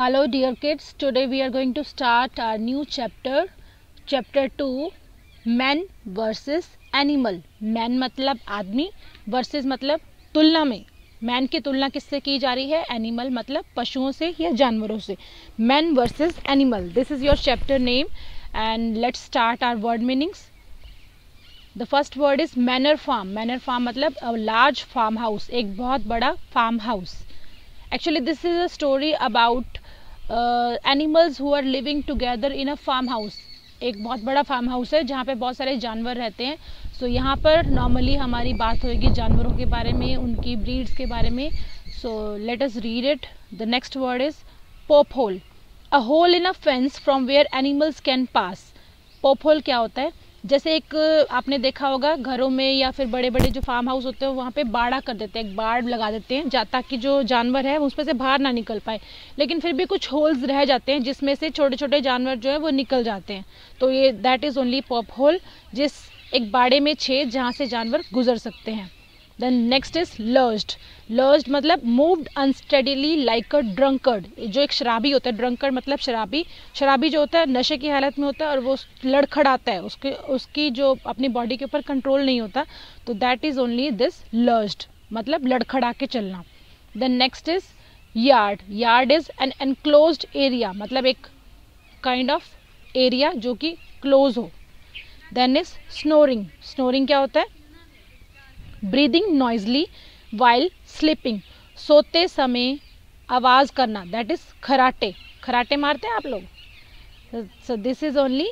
Hello dear kids, today we are going to start our new chapter, chapter 2, men versus animal. Man मतलब आदमी versus मतलब तुलना में। Man की तुलना किससे की जा रही है? एनिमल मतलब पशुओं से या जानवरों से। Man versus animal this is your chapter name and let's start our word meanings the first word is manor farm manor farm मतलब लार्ज फार्म हाउस एक बहुत बड़ा farm house actually this is a story about animals who are living together in a farm house एक बहुत बड़ा farm house है जहाँ पे बहुत सारे जानवर रहते हैं। सो so, यहाँ पर नॉर्मली हमारी बात होगी जानवरों के बारे में उनकी ब्रीड्स के बारे में। So let us read it the next word is pop hole a hole in a fence from where animals can pass pop hole क्या होता है? जैसे एक, आपने देखा होगा, घरों में या फिर बड़े बड़े जो फार्म हाउस होते हैं, वहाँ पे बाड़ा कर देते हैं, एक बाड़ लगा देते हैं ताकि जो जानवर है उसमें से बाहर ना निकल पाए। लेकिन फिर भी कुछ होल्स रह जाते हैं, जिसमें से छोटे छोटे जानवर जो है, वो निकल जाते हैं। तो ये that is only pop hole जिस एक बाड़े में छेद जहाँ से जानवर गुजर सकते हैं। Then next is lurched lurched मतलब moved unsteadily like a drunkard जो एक शराबी होता है ड्रंकर्ड मतलब शराबी। शराबी जो होता है, नशे की हालत में होता है और वो लड़खड़ाता है। उसके, उसकी जो अपनी बॉडी के ऊपर कंट्रोल नहीं होता। तो that is only this lurched मतलब लड़खड़ा के चलना। Then next is yard yard is an enclose area मतलब एक काइंड ऑफ़ एरिया जो कि क्लोज हो। देन इज़ स्नोरिंग स्नोरिंग क्या होता है? ब्रीदिंग नॉइजली वाइल स्लीपिंग सोते समय आवाज़ करना दैट इज़ खराटे. खराटे मारते हैं आप लोग? सो दिस इज़ ओनली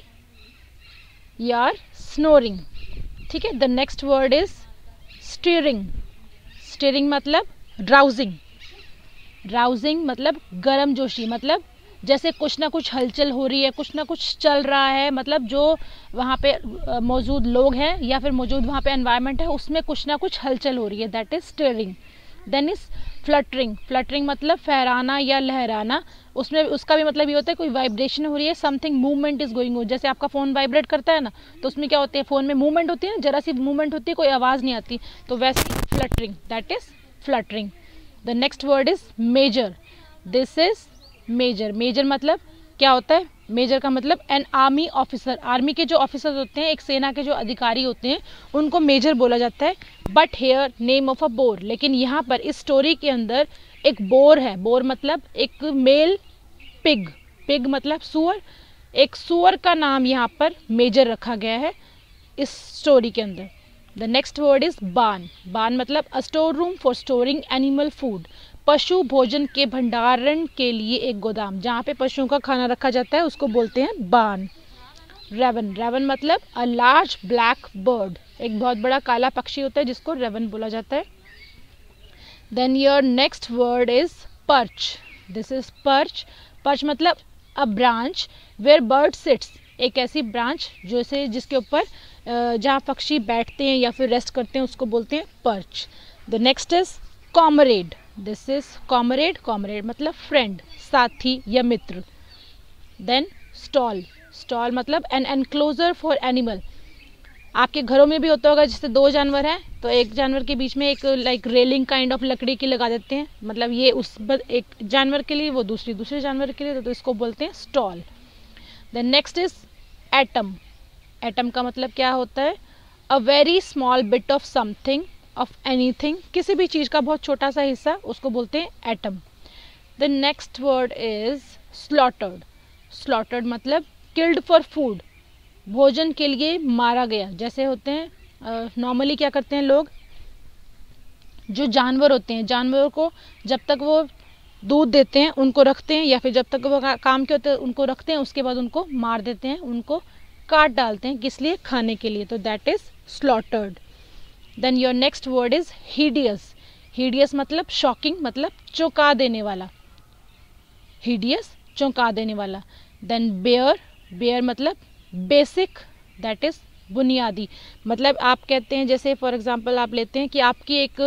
यार स्नोरिंग ठीक है? The next word is stirring stirring मतलब ड्राउजिंग ड्राउजिंग मतलब गर्म जोशी मतलब जैसे कुछ ना कुछ हलचल हो रही है, कुछ ना कुछ चल रहा है मतलब जो वहाँ पे मौजूद लोग हैं या फिर मौजूद वहाँ पे एनवायरनमेंट है, उसमें कुछ ना कुछ हलचल हो रही है। That is stirring then is fluttering fluttering मतलब फहराना या लहराना। उसमें, उसका भी मतलब ये होता है, कोई वाइब्रेशन हो रही है something movement is going on जैसे आपका फ़ोन वाइब्रेट करता है ना तो उसमें क्या होती है फ़ोन में मूवमेंट होती है ना, जरा सी मूवमेंट होती है, कोई आवाज़ नहीं आती। तो वैसे fluttering that is fluttering the next word is major this is major major मतलब क्या होता है? मेजर का मतलब एन आर्मी ऑफिसर आर्मी के जो ऑफिसर होते हैं, एक सेना के जो अधिकारी होते हैं, उनको मेजर बोला जाता है. But here name of a boar लेकिन यहाँ पर इस स्टोरी के अंदर एक बोर है. बोर मतलब एक मेल पिग पिग मतलब सुअर. एक सुअर का नाम यहाँ पर मेजर रखा गया है इस स्टोरी के अंदर. The next word is barn barn मतलब a store room for storing animal food पशु भोजन के भंडारण के लिए एक गोदाम, जहाँ पे पशुओं का खाना रखा जाता है, उसको बोलते हैं बान। रेवन रेवन मतलब अ लार्ज ब्लैक बर्ड एक बहुत बड़ा काला पक्षी होता है जिसको रेवन बोला जाता है। Then your next word is perch this is perch perch मतलब a branch where bird sits एक ऐसी ब्रांच जैसे जिसके ऊपर जहाँ पक्षी बैठते हैं या फिर रेस्ट करते हैं, उसको बोलते हैं perch the next is comrade this is comrade comrade मतलब फ्रेंड साथी या मित्र। देन स्टॉल स्टॉल मतलब एन एनक्लोजर फॉर एनिमल आपके घरों में भी होता होगा जैसे दो जानवर हैं तो एक जानवर के बीच में एक लाइक रेलिंग काइंड ऑफ़ लकड़ी की लगा देते हैं। मतलब ये उस एक जानवर के लिए, वो दूसरी, दूसरे जानवर के लिए तो इसको बोलते हैं stall then next is atom atom का मतलब क्या होता है? A very small bit of something of anything किसी भी चीज़ का बहुत छोटा सा हिस्सा उसको बोलते हैं atom the next word is slaughtered slaughtered मतलब किल्ड फॉर फ़ूड भोजन के लिए मारा गया. जैसे होते हैं नॉर्मली uh, क्या करते हैं लोग? जो जानवर होते हैं जानवरों को जब तक वो दूध देते हैं उनको रखते हैं या फिर जब तक वो काम के होते हैं उनको रखते हैं उसके बाद उनको मार देते हैं उनको काट डालते हैं किस लिए? खाने के लिए. तो that is slaughtered then your next word is hideous hideous मतलब शॉकिंग मतलब चौंका देने वाला। हीडियस चौंका देने वाला। देन बेयर बेयर मतलब बेसिक दैट इज़ बुनियादी। मतलब आप कहते हैं, जैसे फॉर एग्जांपल आप लेते हैं कि आपकी एक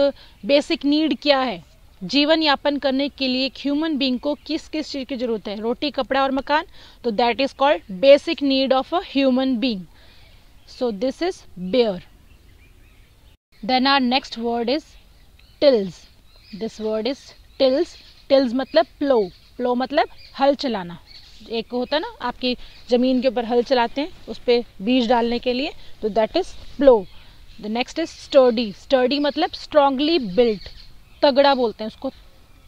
बेसिक नीड क्या है? जीवन यापन करने के लिए एक ह्यूमन बींग को किस किस चीज़ की ज़रूरत है? रोटी, कपड़ा और मकान? तो that is called basic need of a human being so this is bare then our next word is tills this word is tills tills मतलब प्लो प्लो मतलब हल चलाना. एक होता है ना, आपकी ज़मीन के ऊपर हल चलाते हैं, उस पर बीज डालने के लिए तो that is plough the next is sturdy sturdy मतलब स्ट्रांगली बिल्ट तगड़ा बोलते हैं उसको.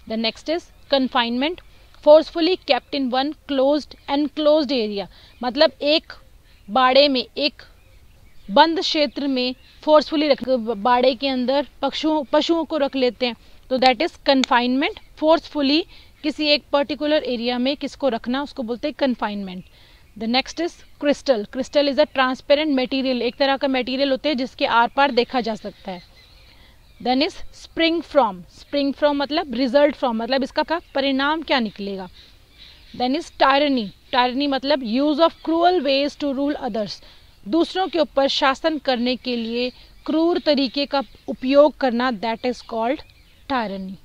The next is confinement forcefully kept in one close enclose area मतलब एक बाड़े में, एक बंद क्षेत्र में फोर्सफुली रख, बाड़े के अंदर पशुओं पशुओं को रख लेते हैं। तो दैट इज़ कन्फाइनमेंट फोर्सफुली किसी एक पर्टिकुलर एरिया में किसको रखना, उसको बोलते हैं confinement the next is crystal crystal is a transparent material एक तरह का मटेरियल होते हैं जिसके आर पार देखा जा सकता है। Then is spring from spring from मतलब रिज़ल्ट फ्रॉम मतलब इसका का परिणाम क्या निकलेगा? देन इज़ टायरनी टायरनी मतलब use of cruel ways to rule others दूसरों के ऊपर शासन करने के लिए क्रूर तरीके का उपयोग करना that is called tyranny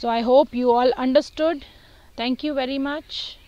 so I hope you all understood thank you very much.